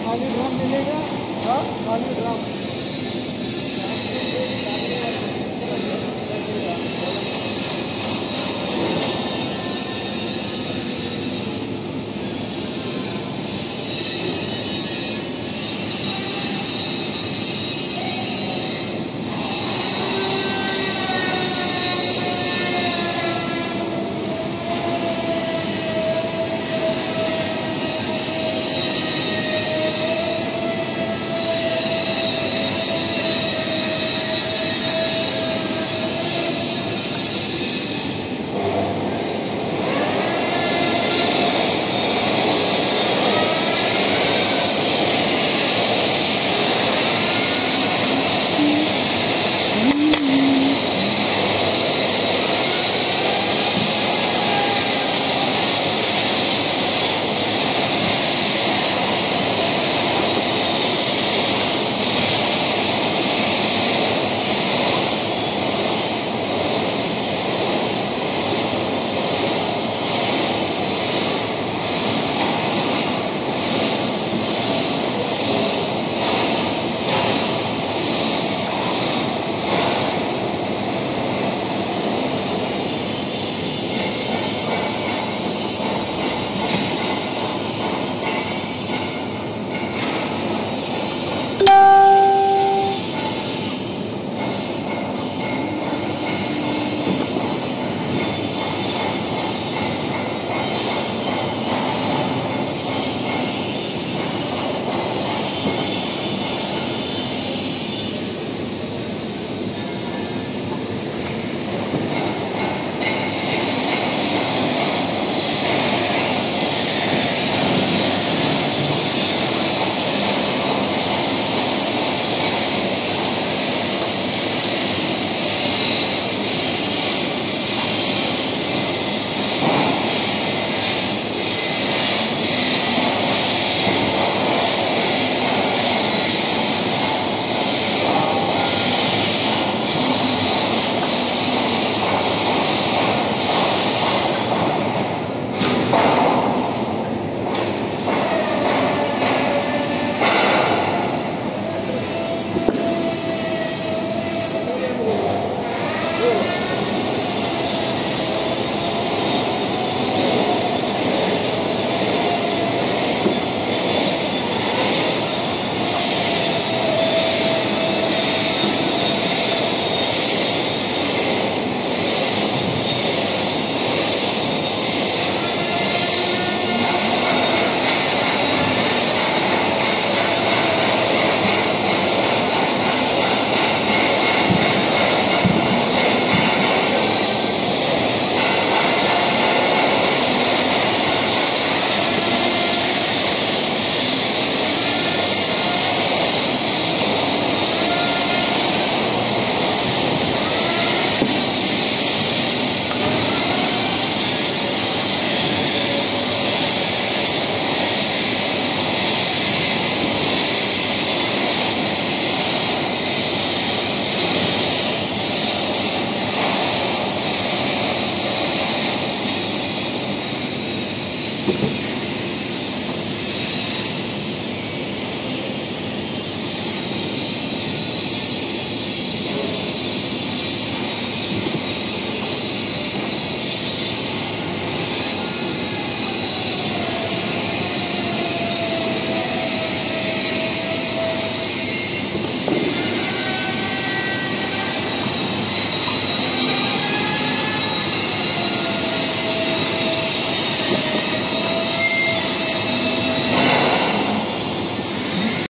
खाली ड्रम मिलेगा हाँ खाली ड्रम।